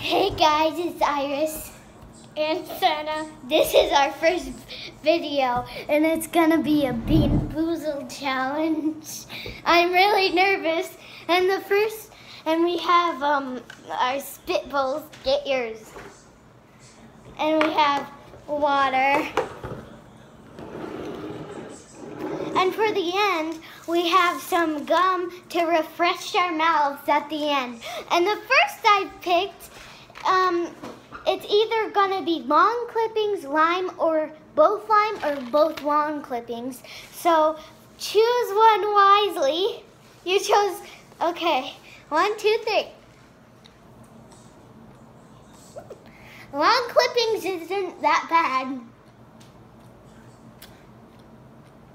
Hey guys, it's Iris. And Senna. This is our first video, and it's gonna be a Bean Boozled challenge. I'm really nervous, and the first, and we have um our spitballs. Get yours. And we have water. And for the end, we have some gum to refresh our mouths at the end. And the first I picked, um, it's either gonna be lawn clippings, lime, or both lime or both lawn clippings. So choose one wisely. You chose, okay, one, two, three. Lawn clippings isn't that bad.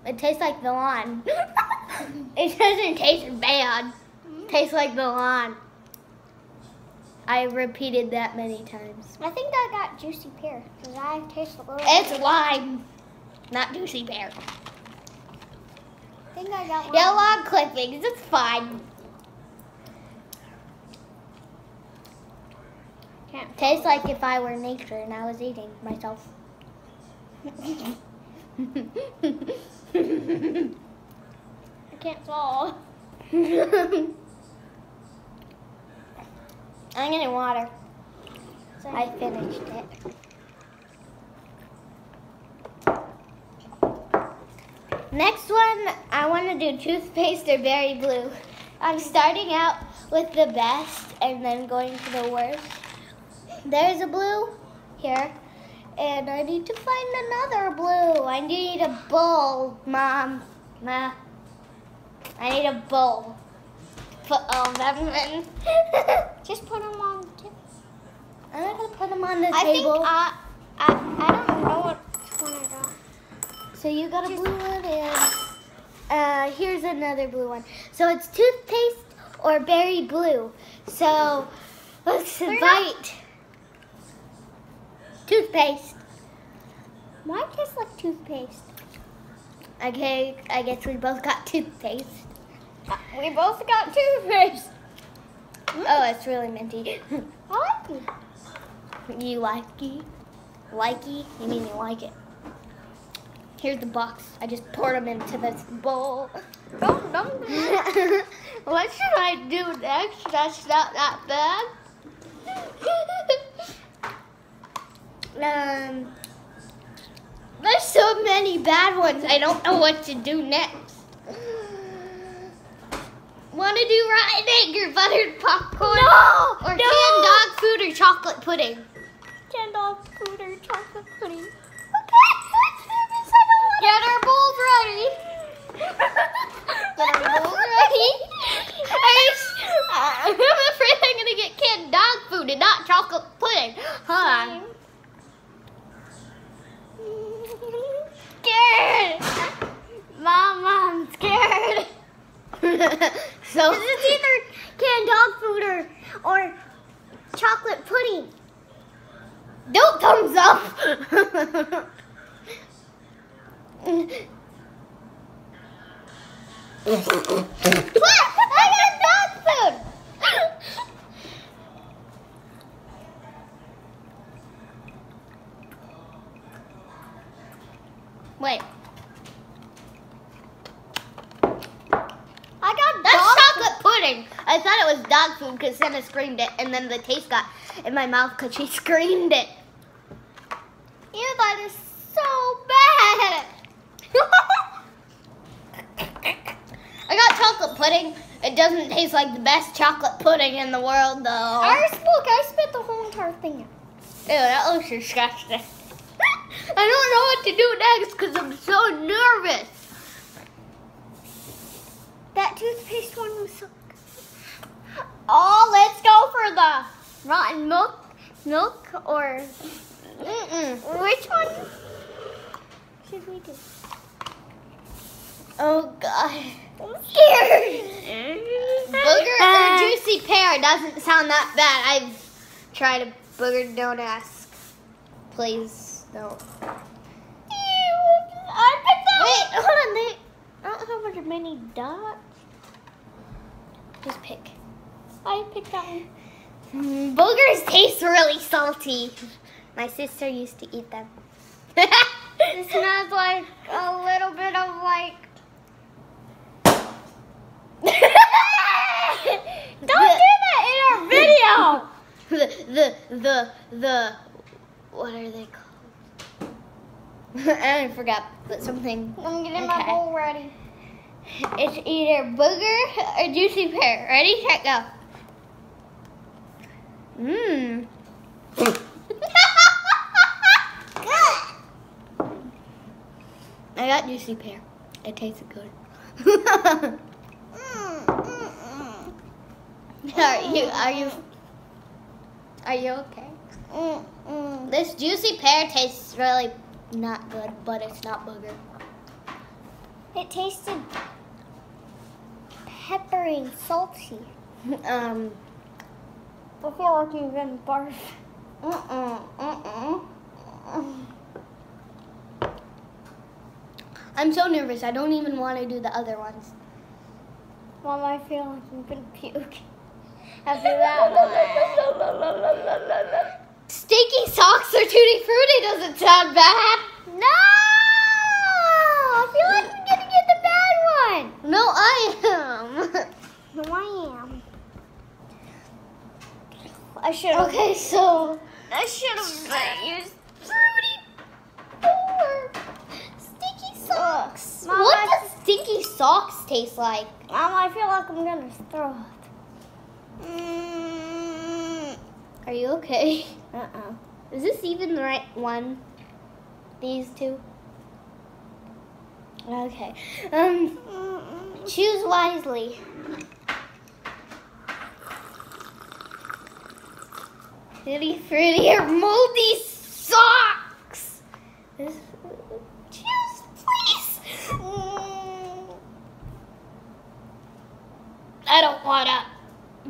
It tastes like the lawn. it doesn't taste bad. It tastes like the lawn. I repeated that many times. I think I got juicy pear because I taste a little. It's lime, not juicy pear. I think I got one. Yeah, clippings. It's fine. Can't Tastes like if I were nature and I was eating myself. I can't swallow. I'm getting water. I finished it. Next one, I want to do toothpaste or berry blue. I'm starting out with the best and then going to the worst. There's a blue here, and I need to find another blue. I need a bowl, Mom. Ma. I need a bowl. Put all of them in. just put them on the tip. I'm not gonna put them on the I think table. I, I, I don't know which one I got. So you got a Just- blue one and uh, here's another blue one. So it's toothpaste or berry blue. So let's They're bite. Toothpaste. Mine tastes like toothpaste. Okay, I guess we both got toothpaste. We both got toothpaste. Oh, it's really minty. I like it. you like it? Likey? You mean you like it? Here's the box. I just poured them into this bowl. Don't, don't. what should I do next? That's not that bad. um, there's so many bad ones. I don't know what to do next. To do rotten egg or buttered popcorn? No! Or no! canned dog food or chocolate pudding? Canned dog food or chocolate pudding. Okay, let's do this. I don't want Get our bowls ready. Get our bowls ready. I'm afraid I'm gonna get canned dog food and not chocolate pudding. Hold on. Scared. Mom, I'm scared. so It's either canned dog food or, or chocolate pudding. don't thumbs up. what? I got dog food. Wait. I got That's dog chocolate pudding. I thought it was dog food because Senna screamed it, and then the taste got in my mouth because she screamed it. You that is so bad. I got chocolate pudding. It doesn't taste like the best chocolate pudding in the world, though. Ours, look, I spit the whole entire thing out. Ew, that looks disgusting. I don't know what to do next because I'm so nervous. That toothpaste one was so good. For the rotten milk, milk or Mm-mm. which one should we do? Oh, God. I'm scared. Booger or juicy pear doesn't sound that bad. I've tried a booger. Don't ask. Please, don't. I that Wait, hold on. They, I don't have very many dots. just pick. I picked that one. Mm, Boogers taste really salty. My sister used to eat them. It smells like a little bit of like. Don't do that in our video. the the the the what are they called? I forgot, but something. I'm getting my bowl ready. It's either booger or juicy pear. Ready, set, go. Mmm. I got juicy pear. It tasted good. Mm, mm, mm. are you are you are you okay? This juicy pear tastes really not good, but it's not booger. It tasted peppery and salty. Um. I feel like you're gonna barf. Uh-uh, uh-uh. I'm so nervous. I don't even want to do the other ones. Mom, I feel like I'm gonna puke. After that one. Sticky socks or tutti frutti doesn't sound bad. No! I feel like I'm gonna get the bad one. No, I am. No, I am. I should have. okay, so I should have used fruity or sticky socks. Mom, what I, does stinky socks taste like? Mom, I feel like I'm gonna throw up. Mm. Are you okay? Uh-uh. Is this even the right one? These two? Okay. Um, choose wisely. Tutti frutti or moldy socks? This, choose, please. Mm. I don't wanna.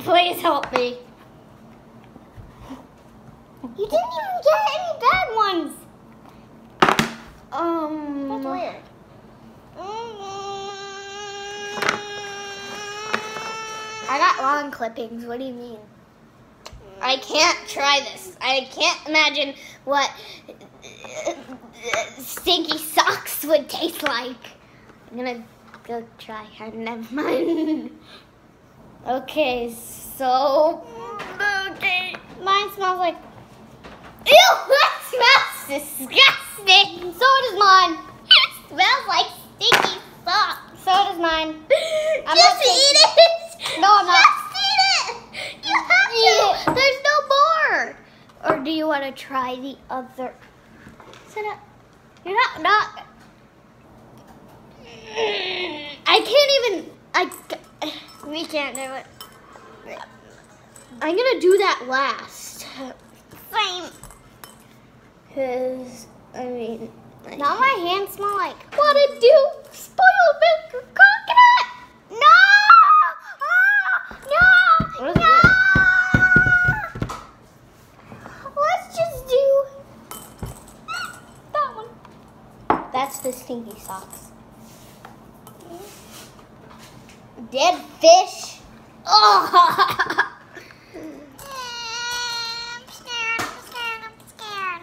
Please help me. You didn't even get any bad ones. Um. That's weird. I got lawn clippings. What do you mean? I can't try this. I can't imagine what stinky socks would taste like. I'm gonna go try. Never mind. okay, so okay. Mine smells like. Ew, that smells disgusting. So does mine. It smells like stinky socks. So does mine. I'm Just eat it. No, I'm not. Just eat it. You have to. There's no more. Or do you want to try the other? Sit up. You're not not. I can't even. I. We can't do it. I'm gonna do that last. Same. Cause I mean. Now my hands smell like. What to do? Spoiled milk coconut? No! Ah! No! What is no! Let's just do that one. Stinky socks. Dead fish. Oh. I'm scared, I'm scared, I'm scared.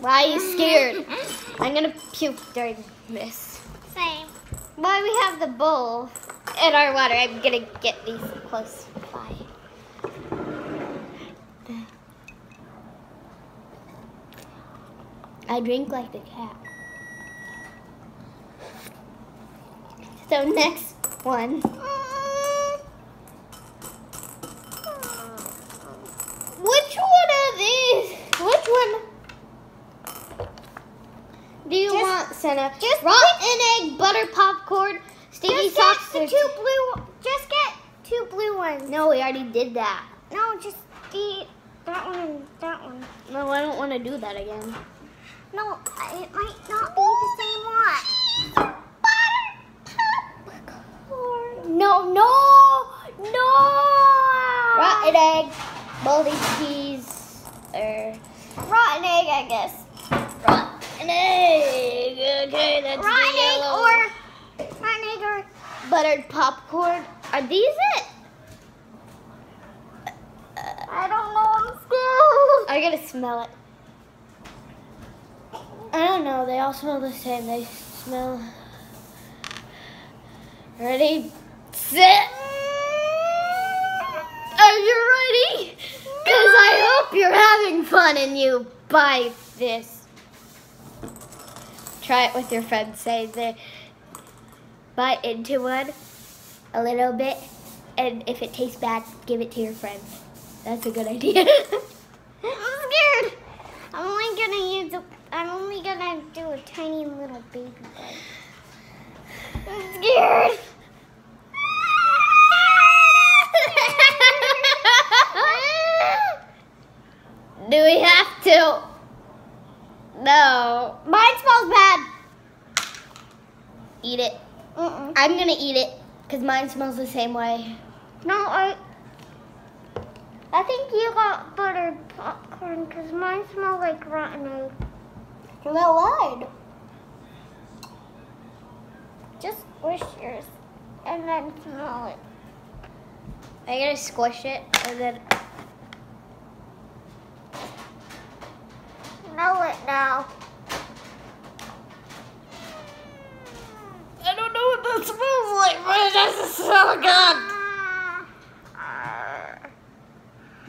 Why are you scared? I'm gonna puke during this. Same. Why we have the bowl in our water? I'm gonna get these close by. I drink like the cat. So next one. Which one of these? Which one? Do you Just- want, Senna? just rotten egg, butter popcorn, sticky Just get the two blue. Just get two blue ones. No, we already did that. No, just the that one and that one. No, I don't want to do that again. No, it might not be the same one. No, no, no. Rotten egg, moldy cheese, or Rotten egg, I guess. rotten egg. Okay, that's Rotten egg or rotten egg or buttered popcorn. Are these it? I don't gonna smell it. I don't know. They all smell the same. They smell. Ready, set. Are you ready? Because I hope you're having fun and you buy this. Try it with your friends. Say the bite into one a little bit, and if it tastes bad, give it to your friends. That's a good idea. I'm scared. I'm only gonna use a. I'm only gonna do a tiny little baby bite. I'm scared. Do we have to? No. Mine smells bad. Eat it. Mm-mm. I'm gonna eat it because mine smells the same way. No, I. I think you got buttered popcorn because mine smell like rotten egg. You lied. Just squish yours and then smell it. I'm gonna squish it and then. Smell it now. I don't know what that smells it doesn't smell good.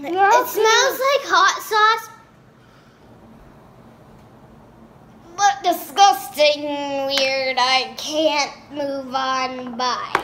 It smells like hot sauce. But disgusting, weird. I can't move on by.